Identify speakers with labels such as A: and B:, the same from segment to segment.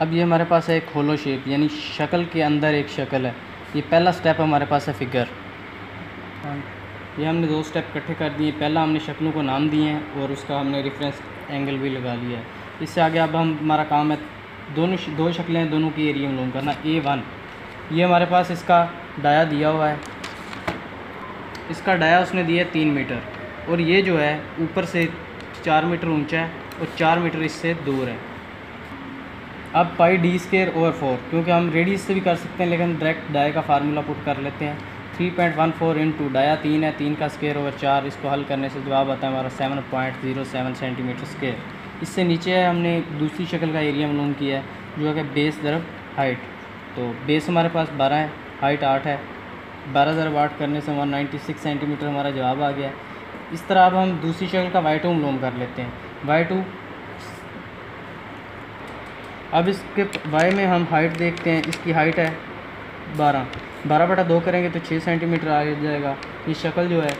A: اب یہ ہمارے پاس ہے ایک ہولو شیپ یعنی شکل کے اندر ایک شکل ہے. یہ پہلا سٹیپ ہمارے پاس ہے فگر یہ ہم نے دو سٹیپ کٹھے کر دیے. پہلا ہم نے شکلوں کو نام دیے ہیں اور اس کا ہم نے ریفرنس اینگل بھی لگا لیا. ہے اس سے آگے اب ہم ہمارا کام ہے دونوں دو شکلیں ہیں دونوں کی ایریا معلوم کرنا اے ون یہ ہمارے پاس اس کا ڈایا دیا ہوا ہے. اس کا ڈایا اس نے دیا ہے تین میٹر اور یہ جو ہے، اوپر سے چار میٹر اونچا ہے اور چار میٹر اس سے دور ہے. اب pi D square over four, کیونکہ ہم ریڈیس سے بھی کر سکتے ہیں، لیکن ڈائریکٹ ڈایا کا فارمولا پٹ کر لیتے ہیں۔ Three point one four into, dia تین ہے، تین کا اسکیئر اوور چار، اس کو حل کرنے سے جواب آتا ہے ہمارا seven point zero seven centimetre square. اس سے نیچے ہے، ہم نے دوسری شکل کا ایریا معلوم کیا ہے، جو ہے کہ بیس ضرب ہائٹ۔ تو بیس ہمارے پاس بارہ ہے، ہائٹ آٹھ ہے۔ بارہ ضرب آٹھ کرنے سے one ninety six centi metre ہمارا جواب آ گیا۔ ہے اس طرح اب ہم دوسری شکل کا وائی ٹو معلوم کر لیتے ہیں۔ وائی ٹو اب اس کے وائی میں ہم ہائٹ دیکھتے ہیں، اس کی ہائٹ ہے بارہ۔ بارہ بٹا دو کریں گے تو چھ سینٹی میٹر آ جائے گا۔ یہ شکل جو ہے،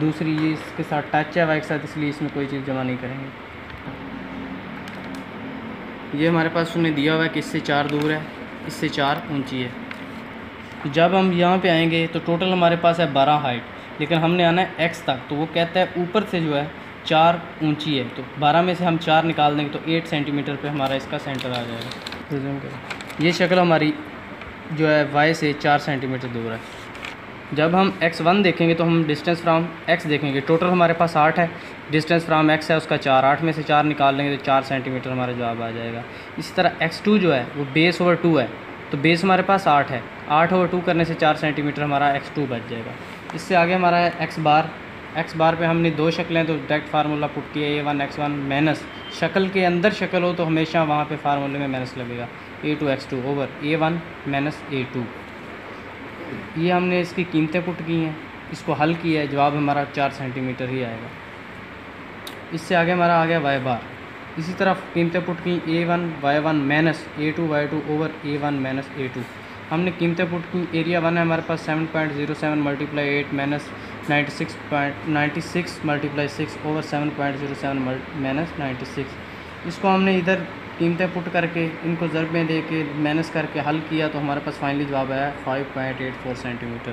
A: دوسری یہ اس کے ساتھ ٹچ ہے وائی کے ساتھ اس لیے اس میں کوئی چیز جمع نہیں کریں گے۔ یہ ہمارے پاس اس نے دیا ہوا ہے کہ اس سے چار دور ہے، اس سے چار اونچی ہے۔ جب ہم یہاں پہ آئیں گے تو ٹوٹل ہمارے پاس ہے بارہ ہائٹ لیکن ہم نے آنا ہے ایکس تک، تو وہ کہتا ہے اوپر سے جو ہے چار اونچی ہے، تو بارہ میں سے ہم چار نکال دیں گے تو ایٹ سینٹی میٹر پہ ہمارا اس کا سینٹر آ جائے گا۔ یہ شکل ہماری جو ہے وائی سے چار سینٹی میٹر دور ہے۔ جب ہم ایکس ون دیکھیں گے تو ہم ڈسٹینس فرام ایکس دیکھیں گے۔ ٹوٹل ہمارے پاس آٹھ ہے۔ ڈسٹینس فرام ایکس ہے، اس کا چار۔ آٹھ میں سے چار نکال لیں گے تو چار سینٹی میٹر ہمارا جواب آ جائے گا۔ اسی طرح ایکس ٹو جو ہے، وہ بیس اوور ٹو ہے۔ تو بیس ہمارے پاس آٹھ ہے۔ آٹھ اوور ٹو کرنے سے چار سینٹی میٹر ہمارا ایکس ٹو بچ جائے گا۔ اس سے آگے ہمارا ہے ایکس بار ایکس بار پہ ہم نے دو شکلیں تو ڈائریکٹ فارمولہ پٹ کیا A one X one minus شکل کے اندر شکل ہو تو ہمیشہ وہاں پہ فارمولے میں مائنس لگے گا۔ A two X two over A one minus A two یہ ہم نے اس کی قیمتیں پٹ کی ہیں۔ اس کو حل کیا ہے، جواب ہمارا چار سینٹی میٹر ہی آئے گا۔ اس سے آگے ہمارا آ گیا وائی بار اسی طرح قیمتیں پٹ کی A one Y one minus A two Y two over A one minus A two ہم نے قیمتیں پٹ کی ایریا ون ہے ہمارے پاس seven point zero seven multiply eight minus ninety six point ninety six multiply six over seven point zero seven minus ninety six اس کو ہم نے ادھر قیمتیں پٹ کر کے ان کو ضربیں دے کے مائنس کر کے حل کیا تو ہمارے پاس فائنلی جواب آیا five point eight four centimetre